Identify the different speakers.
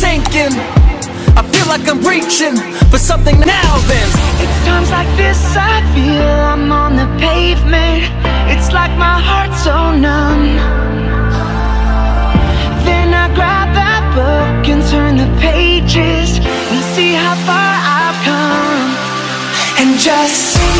Speaker 1: Sinking, I feel like I'm reaching for something now then.
Speaker 2: It's times like this I feel I'm on the pavement. It's like my heart's so numb. Then I grab that book and turn the pages And see how far I've come.
Speaker 1: And just